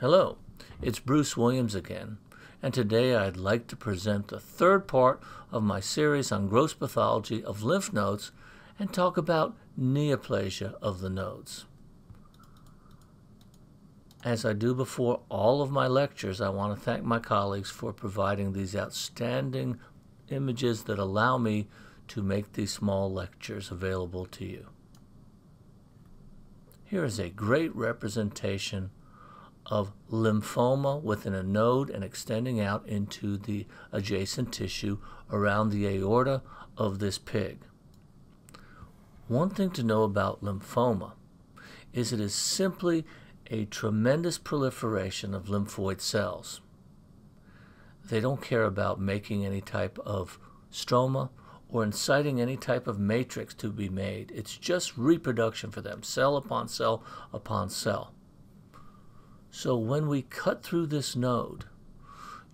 Hello, it's Bruce Williams again, and today I'd like to present the third part of my series on gross pathology of lymph nodes and talk about neoplasia of the nodes. As I do before all of my lectures, I want to thank my colleagues for providing these outstanding images that allow me to make these small lectures available to you. Here is a great representation of lymphoma within a node and extending out into the adjacent tissue around the aorta of this pig. One thing to know about lymphoma is it is simply a tremendous proliferation of lymphoid cells. They don't care about making any type of stroma or inciting any type of matrix to be made. It's just reproduction for them, cell upon cell upon cell. So when we cut through this node,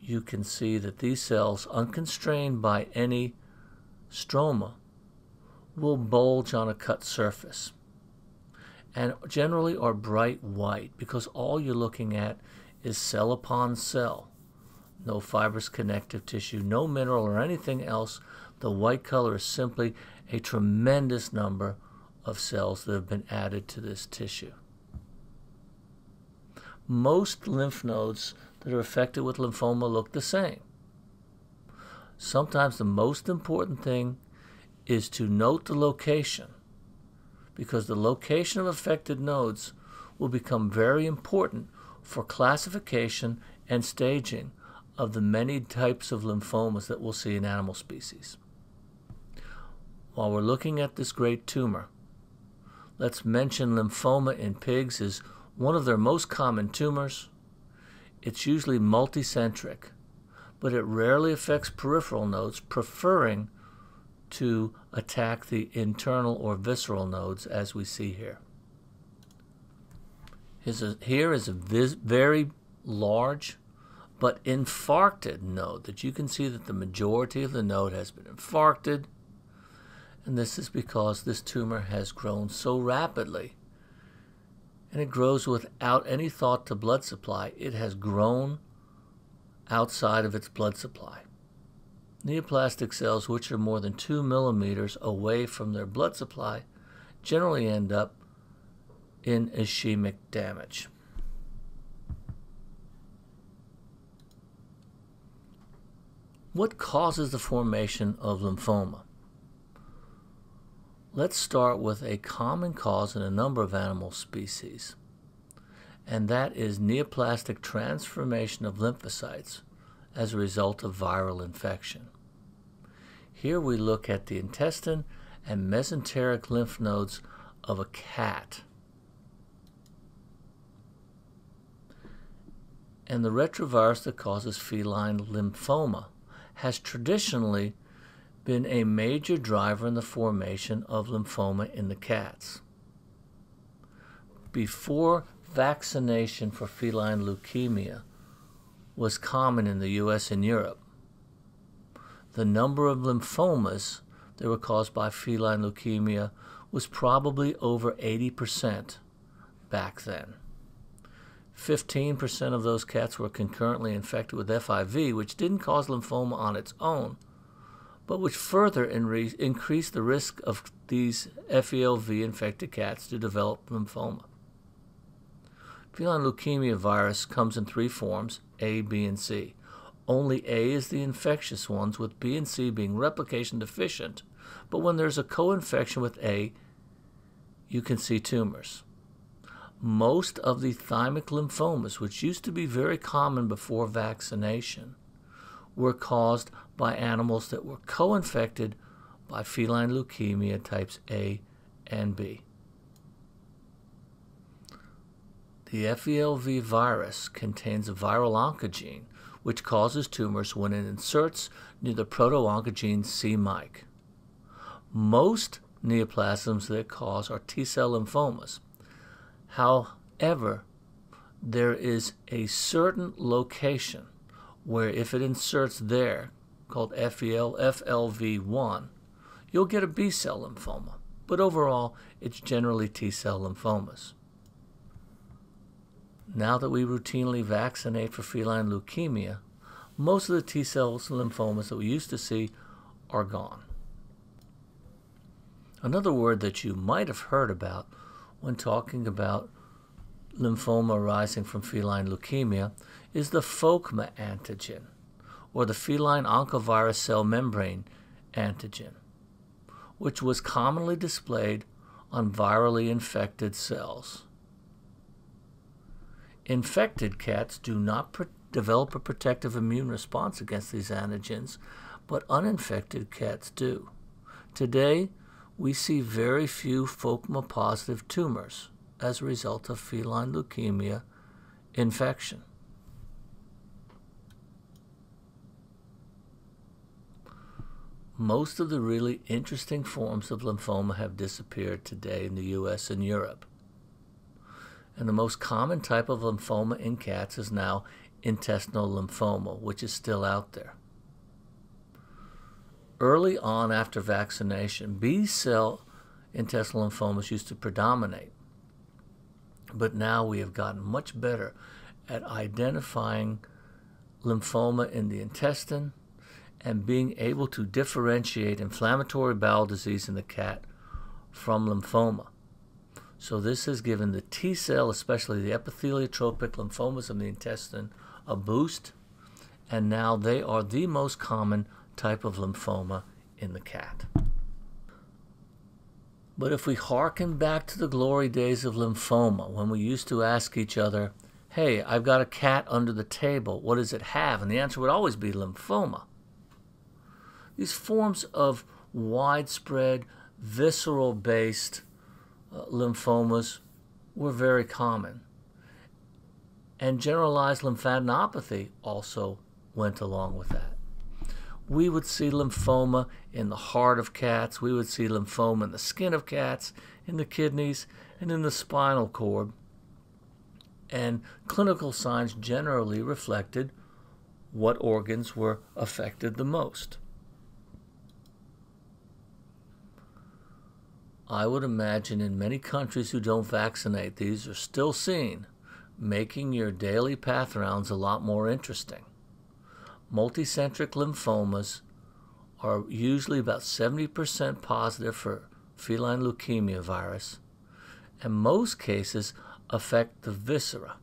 you can see that these cells, unconstrained by any stroma, will bulge on a cut surface and generally are bright white because all you're looking at is cell upon cell. No fibrous connective tissue, no mineral or anything else. The white color is simply a tremendous number of cells that have been added to this tissue most lymph nodes that are affected with lymphoma look the same. Sometimes the most important thing is to note the location because the location of affected nodes will become very important for classification and staging of the many types of lymphomas that we'll see in animal species. While we're looking at this great tumor, let's mention lymphoma in pigs is one of their most common tumors. It's usually multicentric, but it rarely affects peripheral nodes, preferring to attack the internal or visceral nodes as we see here. Here is a very large but infarcted node that you can see that the majority of the node has been infarcted and this is because this tumor has grown so rapidly and it grows without any thought to blood supply. It has grown outside of its blood supply. Neoplastic cells, which are more than 2 millimeters away from their blood supply, generally end up in ischemic damage. What causes the formation of lymphoma? Let's start with a common cause in a number of animal species, and that is neoplastic transformation of lymphocytes as a result of viral infection. Here we look at the intestine and mesenteric lymph nodes of a cat. And the retrovirus that causes feline lymphoma has traditionally been a major driver in the formation of lymphoma in the cats. Before vaccination for feline leukemia was common in the US and Europe, the number of lymphomas that were caused by feline leukemia was probably over 80% back then. 15% of those cats were concurrently infected with FIV, which didn't cause lymphoma on its own, but which further increase the risk of these FELV infected cats to develop lymphoma. Feline leukemia virus comes in three forms A, B, and C. Only A is the infectious ones, with B and C being replication deficient. But when there's a co infection with A, you can see tumors. Most of the thymic lymphomas, which used to be very common before vaccination, were caused by animals that were co infected by feline leukemia types A and B. The FELV virus contains a viral oncogene which causes tumors when it inserts near the proto-oncogene c-MYC. Most neoplasms that cause are T-cell lymphomas. However, there is a certain location where if it inserts there, called FEL, FLV1, you'll get a B-cell lymphoma. But overall, it's generally T-cell lymphomas. now that we routinely vaccinate for feline leukemia, most of the T cell lymphomas that we used to see are gone. Another word that you might have heard about when talking about lymphoma arising from feline leukemia is the FOCMA antigen, or the feline oncovirus cell membrane antigen, which was commonly displayed on virally infected cells. Infected cats do not develop a protective immune response against these antigens, but uninfected cats do. Today, we see very few FOCMA positive tumors as a result of feline leukemia infection. Most of the really interesting forms of lymphoma have disappeared today in the US and Europe. And the most common type of lymphoma in cats is now intestinal lymphoma, which is still out there. Early on after vaccination, B cell intestinal lymphomas used to predominate. But now we have gotten much better at identifying lymphoma in the intestine and being able to differentiate inflammatory bowel disease in the cat from lymphoma. So this has given the T cell, especially the epitheliotropic lymphomas of the intestine, a boost, and now they are the most common type of lymphoma in the cat. But if we hearken back to the glory days of lymphoma, when we used to ask each other, hey, I've got a cat under the table, what does it have? And the answer would always be lymphoma. These forms of widespread, visceral based uh, lymphomas were very common. And generalized lymphadenopathy also went along with that. We would see lymphoma in the heart of cats, we would see lymphoma in the skin of cats, in the kidneys, and in the spinal cord. And clinical signs generally reflected what organs were affected the most. I would imagine in many countries who don't vaccinate, these are still seen, making your daily path rounds a lot more interesting. Multicentric lymphomas are usually about 70% positive for feline leukemia virus, and most cases affect the viscera.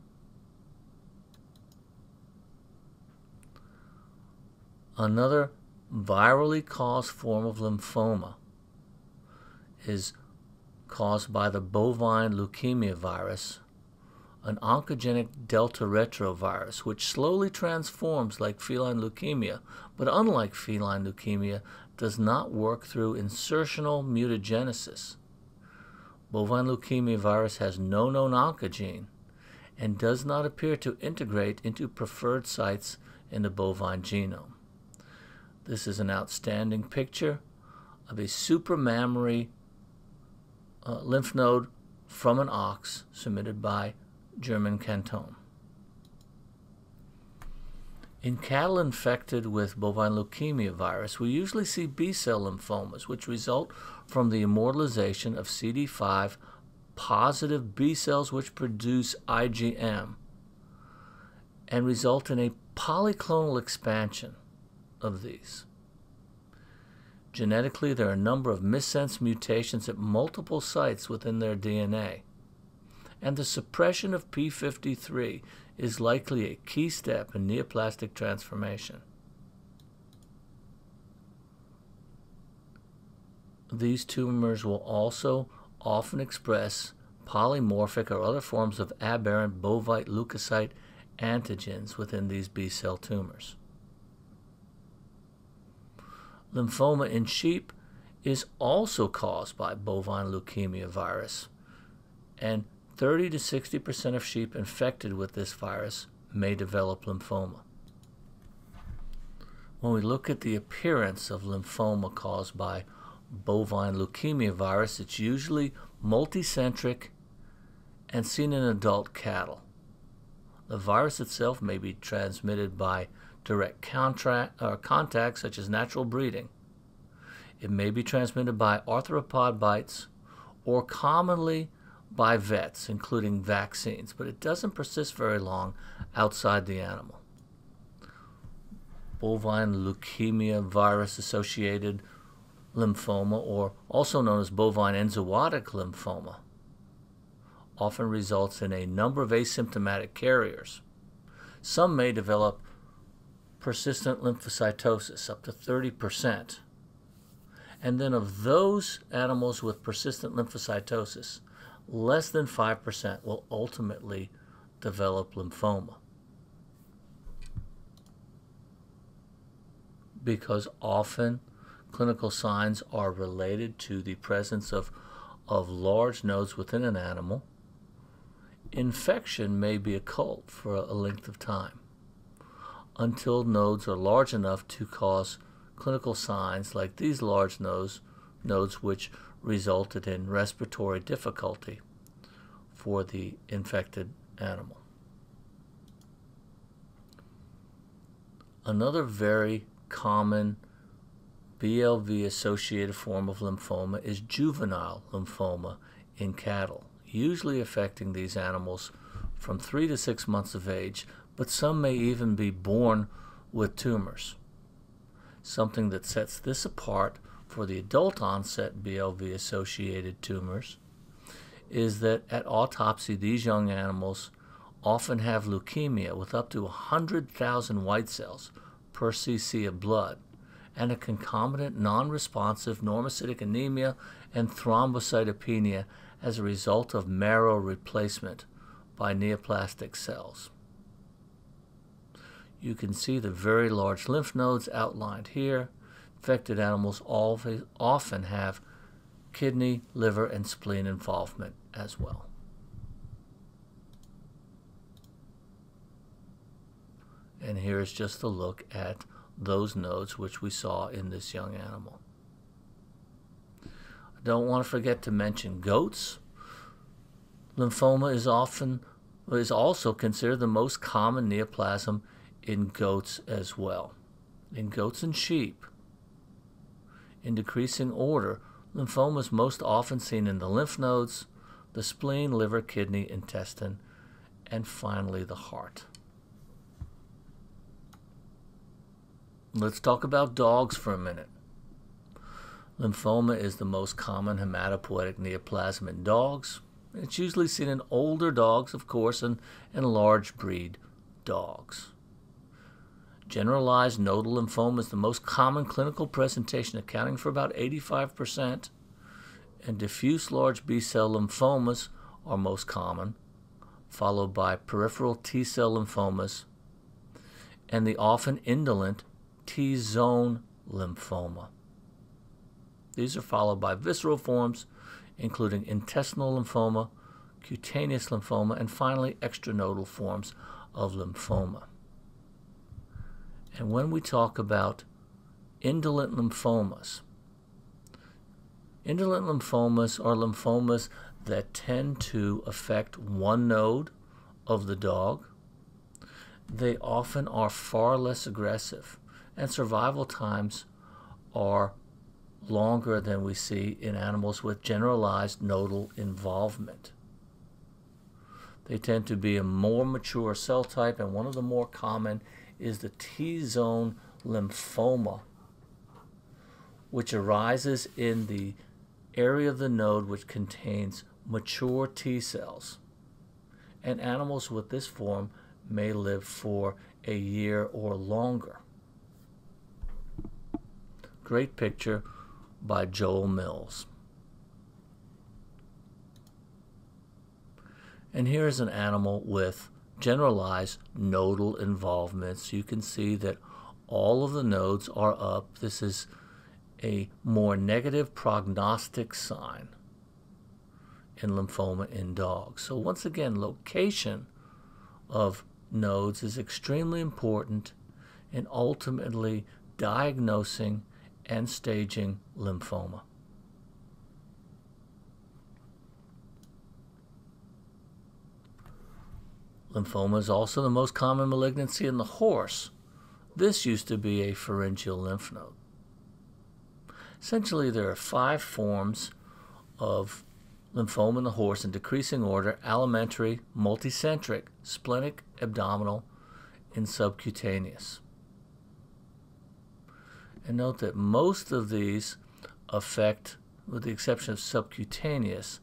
Another virally caused form of lymphoma is caused by the bovine leukemia virus, an oncogenic delta retrovirus, which slowly transforms like feline leukemia, but unlike feline leukemia, does not work through insertional mutagenesis. Bovine leukemia virus has no known oncogene and does not appear to integrate into preferred sites in the bovine genome. This is an outstanding picture of a supramammary uh, lymph node from an ox submitted by German Canton. In cattle infected with bovine leukemia virus, we usually see B cell lymphomas, which result from the immortalization of CD5 positive B cells which produce IgM and result in a polyclonal expansion of these. Genetically, there are a number of missense mutations at multiple sites within their DNA, and the suppression of p53 is likely a key step in neoplastic transformation. These tumors will also often express polymorphic or other forms of aberrant bovine leukocyte antigens within these B cell tumors lymphoma in sheep is also caused by bovine leukemia virus. And 30 to 60% of sheep infected with this virus may develop lymphoma. When we look at the appearance of lymphoma caused by bovine leukemia virus, it's usually multicentric and seen in adult cattle. The virus itself may be transmitted by direct contract, uh, contact, such as natural breeding. It may be transmitted by arthropod bites or commonly by vets, including vaccines, but it doesn't persist very long outside the animal. Bovine leukemia virus associated lymphoma, or also known as bovine enzootic lymphoma, often results in a number of asymptomatic carriers. Some may develop persistent lymphocytosis, up to 30%. And then of those animals with persistent lymphocytosis, less than 5% will ultimately develop lymphoma. Because often clinical signs are related to the presence of, of large nodes within an animal, infection may be occult for a length of time until nodes are large enough to cause clinical signs like these large nodes, nodes which resulted in respiratory difficulty for the infected animal. Another very common BLV associated form of lymphoma is juvenile lymphoma in cattle, usually affecting these animals from three to six months of age, but some may even be born with tumors. Something that sets this apart for the adult onset BLV associated tumors is that at autopsy, these young animals often have leukemia with up to 100,000 white cells per cc of blood and a concomitant non responsive normocytic anemia and thrombocytopenia as a result of marrow replacement by neoplastic cells. You can see the very large lymph nodes outlined here Infected animals often have kidney, liver, and spleen involvement as well. And here's just a look at those nodes which we saw in this young animal. I don't want to forget to mention goats. Lymphoma is often is also considered the most common neoplasm in goats as well. In goats and sheep, in decreasing order, lymphoma is most often seen in the lymph nodes, the spleen, liver, kidney, intestine, and finally the heart. Let's talk about dogs for a minute. Lymphoma is the most common hematopoietic neoplasm in dogs. It's usually seen in older dogs, of course, and, and large breed dogs. Generalized nodal lymphoma is the most common clinical presentation, accounting for about 85%, and diffuse large B cell lymphomas are most common, followed by peripheral T cell lymphomas and the often indolent T zone lymphoma. These are followed by visceral forms, including intestinal lymphoma, cutaneous lymphoma, and finally extranodal forms of lymphoma. And when we talk about indolent lymphomas, indolent lymphomas are lymphomas that tend to affect one node of the dog. They often are far less aggressive, and survival times are longer than we see in animals with generalized nodal involvement. They tend to be a more mature cell type, and one of the more common is the T zone lymphoma, which arises in the area of the node which contains mature T cells. And animals with this form may live for a year or longer. Great picture by Joel Mills. And here's an animal with generalize nodal involvements. You can see that all of the nodes are up. This is a more negative prognostic sign in lymphoma in dogs. So once again, location of nodes is extremely important in ultimately diagnosing and staging lymphoma. Lymphoma is also the most common malignancy in the horse. This used to be a pharyngeal lymph node. Essentially, there are five forms of lymphoma in the horse in decreasing order, alimentary, multicentric, splenic, abdominal, and subcutaneous. And note that most of these affect, with the exception of subcutaneous,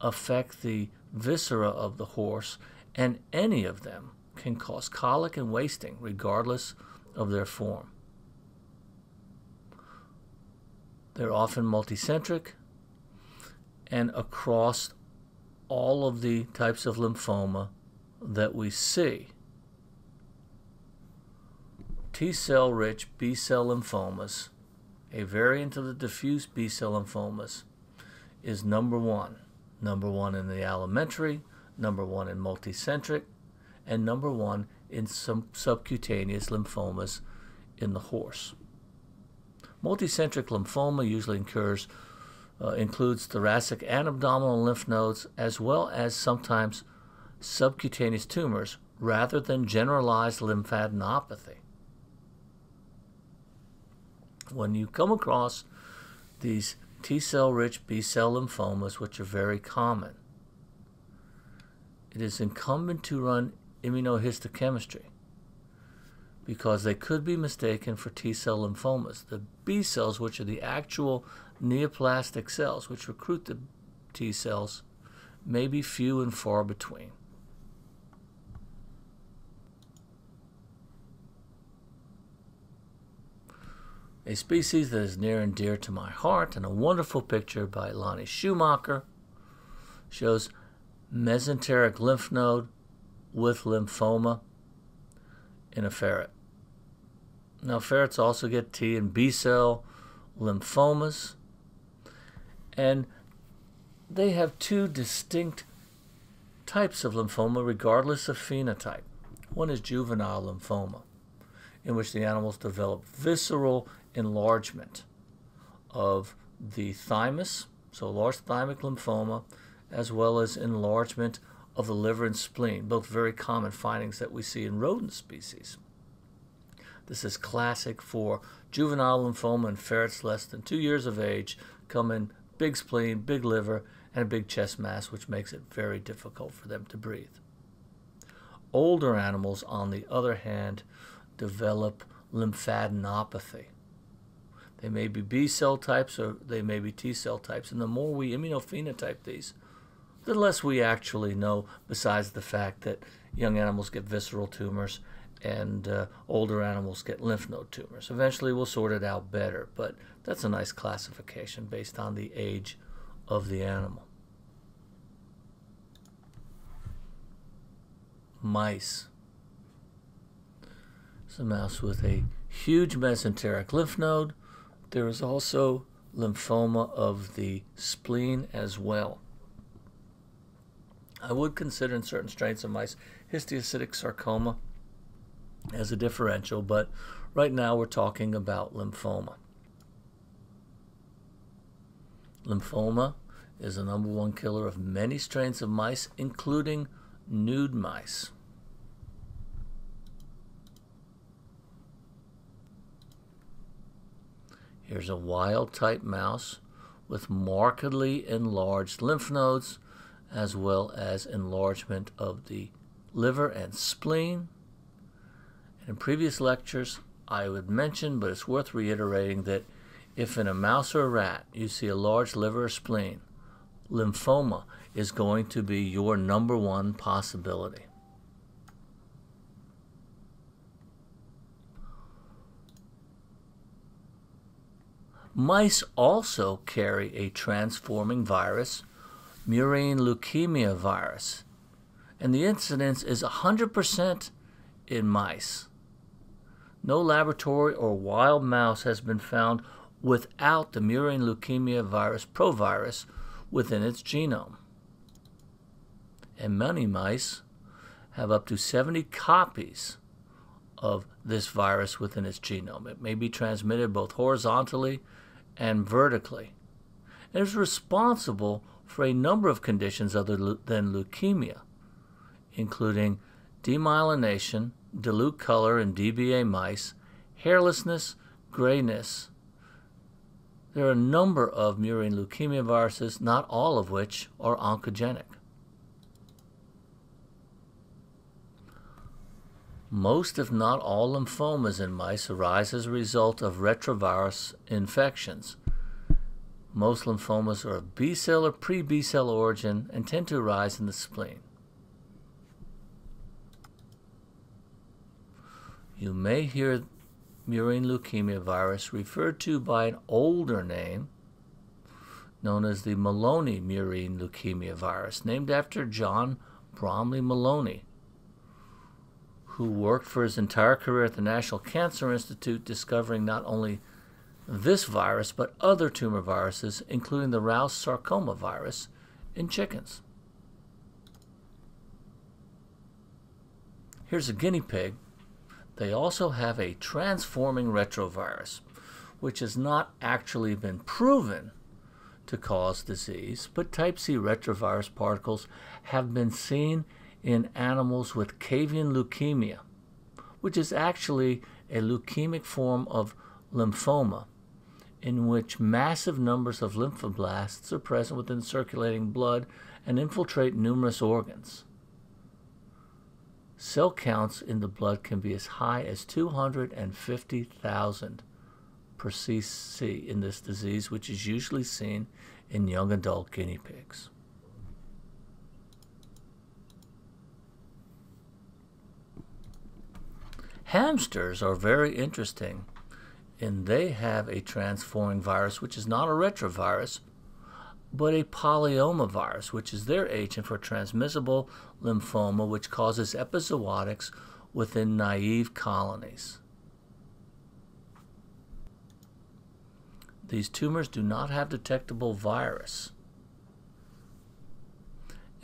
affect the viscera of the horse, and any of them can cause colic and wasting, regardless of their form. They're often multicentric and across all of the types of lymphoma that we see. T cell rich B cell lymphomas, a variant of the diffuse B cell lymphomas, is number one. Number one in the alimentary, number one in multicentric, and number one in some subcutaneous lymphomas in the horse. Multicentric lymphoma usually occurs, uh, includes thoracic and abdominal lymph nodes, as well as sometimes subcutaneous tumors rather than generalized lymphadenopathy. When you come across these T cell rich B cell lymphomas, which are very common, it is incumbent to run immunohistochemistry because they could be mistaken for T cell lymphomas. The B cells, which are the actual neoplastic cells which recruit the T cells, may be few and far between. A species that is near and dear to my heart, and a wonderful picture by Lonnie Schumacher shows mesenteric lymph node with lymphoma in a ferret. Now, ferrets also get T and B cell lymphomas, and they have two distinct types of lymphoma regardless of phenotype. One is juvenile lymphoma, in which the animals develop visceral enlargement of the thymus, so large thymic lymphoma, as well as enlargement of the liver and spleen, both very common findings that we see in rodent species. This is classic for juvenile lymphoma in ferrets less than two years of age, come in big spleen, big liver, and a big chest mass, which makes it very difficult for them to breathe. Older animals, on the other hand, develop lymphadenopathy. They may be B cell types or they may be T cell types, and the more we immunophenotype these, the less we actually know, besides the fact that young animals get visceral tumors and uh, older animals get lymph node tumors. Eventually, we'll sort it out better, but that's a nice classification based on the age of the animal. Mice. It's a mouse with a huge mesenteric lymph node. There is also lymphoma of the spleen as well. I would consider in certain strains of mice histiocytic sarcoma as a differential, but right now we're talking about lymphoma. Lymphoma is the number one killer of many strains of mice, including nude mice. Here's a wild type mouse with markedly enlarged lymph nodes as well as enlargement of the liver and spleen. In previous lectures, I would mention, but it's worth reiterating, that if in a mouse or a rat you see a large liver or spleen, lymphoma is going to be your number one possibility. Mice also carry a transforming virus murine leukemia virus, and the incidence is 100% in mice. No laboratory or wild mouse has been found without the murine leukemia virus provirus within its genome. And many mice have up to 70 copies of this virus within its genome. It may be transmitted both horizontally and vertically. And is responsible for a number of conditions other than leukemia, including demyelination, dilute color in DBA mice, hairlessness, grayness, There are a number of murine leukemia viruses, not all of which are oncogenic. Most, if not all, lymphomas in mice arise as a result of retrovirus infections. Most lymphomas are of B cell or pre B cell origin and tend to arise in the spleen. You may hear murine leukemia virus referred to by an older name known as the Moloney murine leukemia virus, named after John Bromley Moloney, who worked for his entire career at the National Cancer Institute discovering not only this virus but other tumor viruses, including the Rous sarcoma virus in chickens. Here's a guinea pig they also have a transforming retrovirus, which has not actually been proven to cause disease, but type C retrovirus particles have been seen in animals with cavian leukemia, which is actually a leukemic form of lymphoma in which massive numbers of lymphoblasts are present within circulating blood and infiltrate numerous organs. Cell counts in the blood can be as high as 250,000 per cc in this disease, which is usually seen in young adult guinea pigs. Hamsters are very interesting and they have a transforming virus which is not a retrovirus but a polyomavirus, which is their agent for transmissible lymphoma, which causes epizootics within naive colonies. These tumors do not have detectable virus.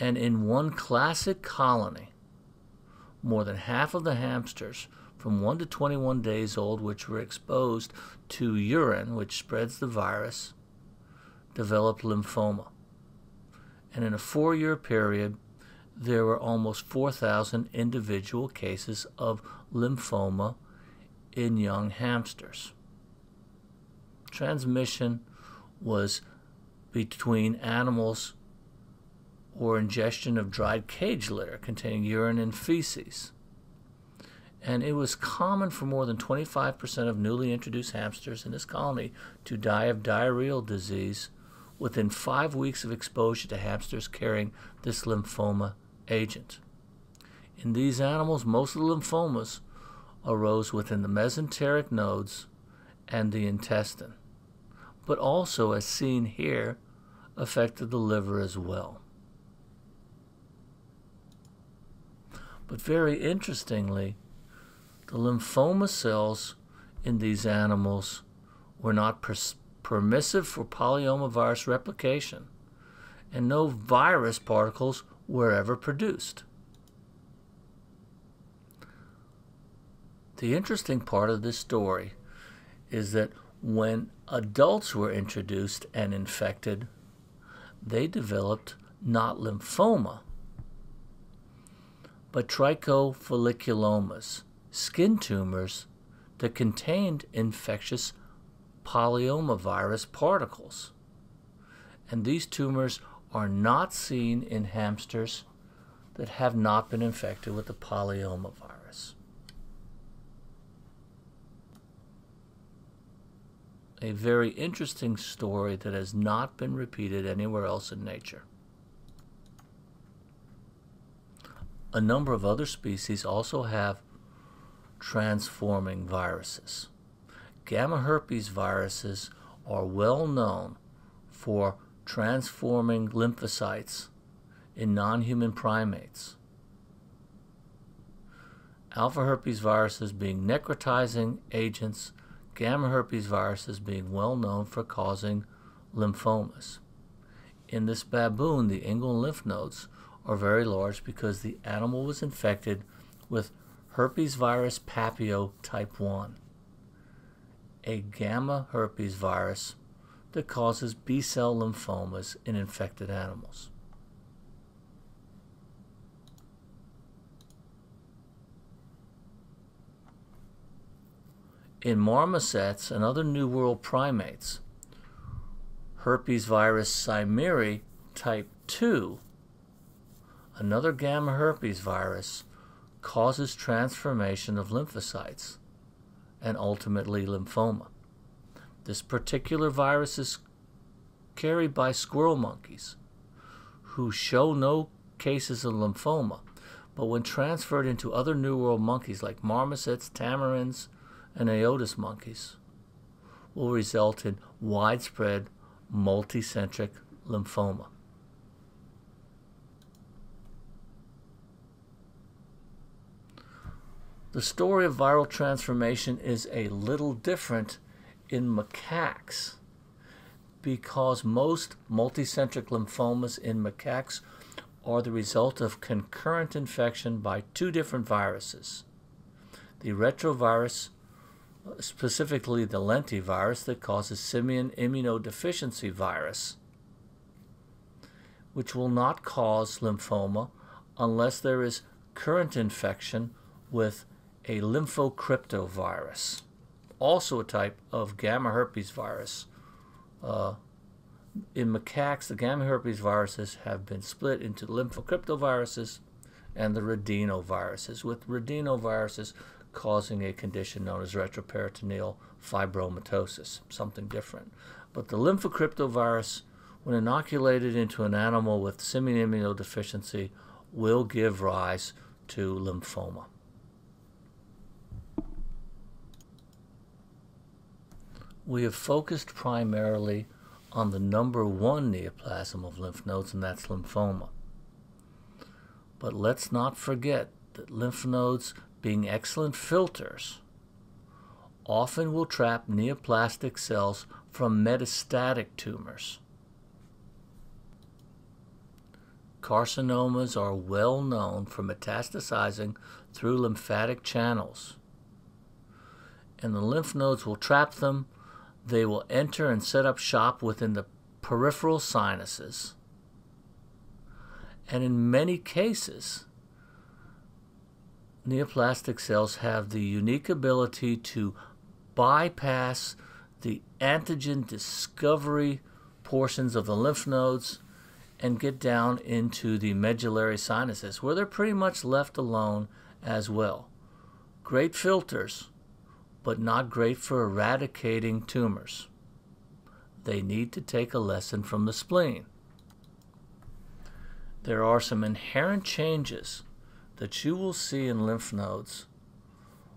And in one classic colony, more than half of the hamsters from 1 to 21 days old, which were exposed to urine, which spreads the virus, developed lymphoma. And in a four year period, there were almost 4,000 individual cases of lymphoma in young hamsters. Transmission was between animals or ingestion of dried cage litter containing urine and feces. And it was common for more than 25% of newly introduced hamsters in this colony to die of diarrheal disease within five weeks of exposure to hamsters carrying this lymphoma agent. In these animals, most of the lymphomas arose within the mesenteric nodes and the intestine, but also, as seen here, affected the liver as well. But very interestingly, the lymphoma cells in these animals were not permissive for polyomavirus replication, and no virus particles were ever produced. The interesting part of this story is that when adults were introduced and infected, they developed not lymphoma, but trichofolliculomas, skin tumors that contained infectious polyomavirus particles. And these tumors are not seen in hamsters that have not been infected with the polyomavirus. A very interesting story that has not been repeated anywhere else in nature. A number of other species also have transforming viruses gamma herpes viruses are well known for transforming lymphocytes in non human primates. Alpha herpes viruses being necrotizing agents, gamma herpes viruses being well known for causing lymphomas. In this baboon, the inguinal lymph nodes are very large because the animal was infected with herpes virus papio type 1 a gamma herpes virus that causes B cell lymphomas in infected animals. In marmosets and other New World primates, herpes virus Saimiri type 2, another gamma herpes virus, causes transformation of lymphocytes and ultimately lymphoma. This particular virus is carried by squirrel monkeys who show no cases of lymphoma, but when transferred into other New World monkeys like marmosets, tamarins, and aotus monkeys, will result in widespread multicentric lymphoma. The story of viral transformation is a little different in macaques because most multicentric lymphomas in macaques are the result of concurrent infection by two different viruses. The retrovirus, specifically the lentivirus that causes simian immunodeficiency virus, which will not cause lymphoma unless there is current infection with a lymphocryptovirus, also a type of gamma herpes virus. Uh, in macaques, the gamma herpes viruses have been split into lymphocryptoviruses and the rhadinoviruses, with rhadinoviruses causing a condition known as retroperitoneal fibromatosis, something different. But the lymphocryptovirus, when inoculated into an animal with simian immunodeficiency, will give rise to lymphoma. We have focused primarily on the number one neoplasm of lymph nodes, and that's lymphoma. But let's not forget that lymph nodes, being excellent filters, often will trap neoplastic cells from metastatic tumors. Carcinomas are well known for metastasizing through lymphatic channels, and the lymph nodes will trap them they will enter and set up shop within the peripheral sinuses. And in many cases, neoplastic cells have the unique ability to bypass the antigen discovery portions of the lymph nodes and get down into the medullary sinuses, where they're pretty much left alone as well. Great filters but not great for eradicating tumors. They need to take a lesson from the spleen. There are some inherent changes that you will see in lymph nodes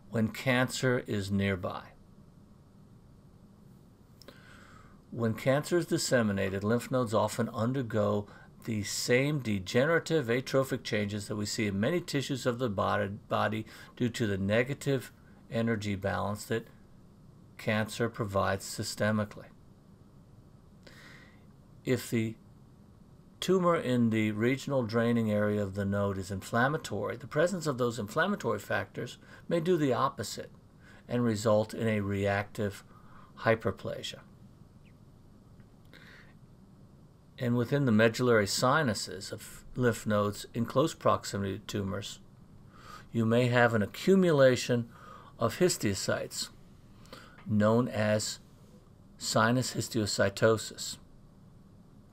when cancer is nearby. When cancer is disseminated, lymph nodes often undergo the same degenerative atrophic changes that we see in many tissues of the body, due to the negative energy balance that cancer provides systemically. If the tumor in the regional draining area of the node is inflammatory, the presence of those inflammatory factors may do the opposite and result in a reactive hyperplasia. And within the medullary sinuses of lymph nodes in close proximity to tumors, you may have an accumulation of histiocytes, known as sinus histiocytosis.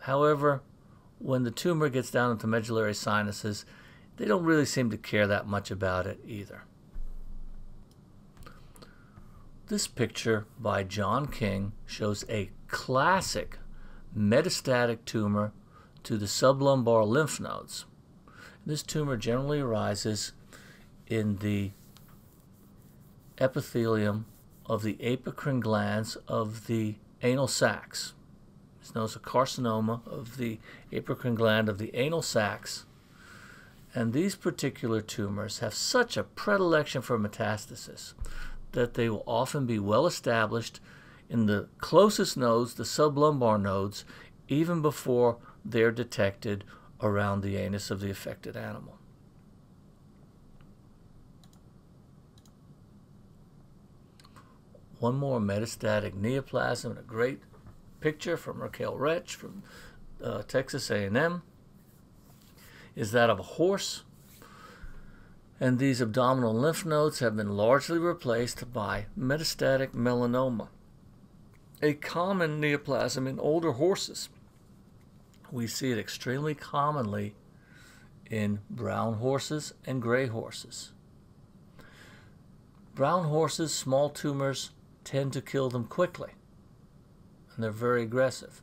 However, when the tumor gets down into medullary sinuses, they don't really seem to care that much about it either. This picture by John King shows a classic metastatic tumor to the sublumbar lymph nodes. This tumor generally arises in the epithelium of the apocrine glands of the anal sacs. It's known as a carcinoma of the apocrine gland of the anal sacs. And these particular tumors have such a predilection for metastasis that they will often be well established in the closest nodes, the sublumbar nodes, even before they're detected around the anus of the affected animal. One more metastatic neoplasm, and a great picture from Raquel Rech from uh, Texas A&M, is that of a horse. And these abdominal lymph nodes have been largely replaced by metastatic melanoma. a common neoplasm in older horses. We see it extremely commonly in brown horses and gray horses. Brown horses, small tumors tend to kill them quickly, and they're very aggressive.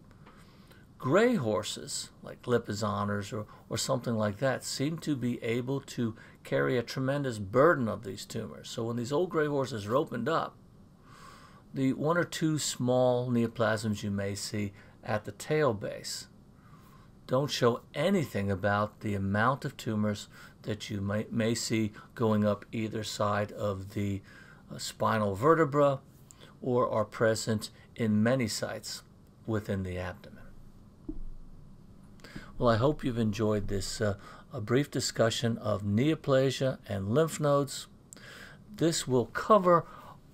Gray horses, like Lipizzaners or, or something like that, seem to be able to carry a tremendous burden of these tumors. So when these old gray horses are opened up, the one or two small neoplasms you may see at the tail base don't show anything about the amount of tumors that you may, may see going up either side of the uh, spinal vertebra or are present in many sites within the abdomen. Well, I hope you've enjoyed this uh, a brief discussion of neoplasia and lymph nodes. This will cover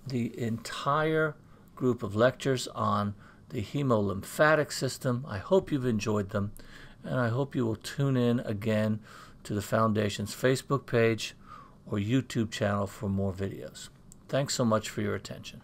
the entire group of lectures on the hemolymphatic system. I hope you've enjoyed them, and I hope you will tune in again to the Foundation's Facebook page or YouTube channel for more videos. Thanks so much for your attention.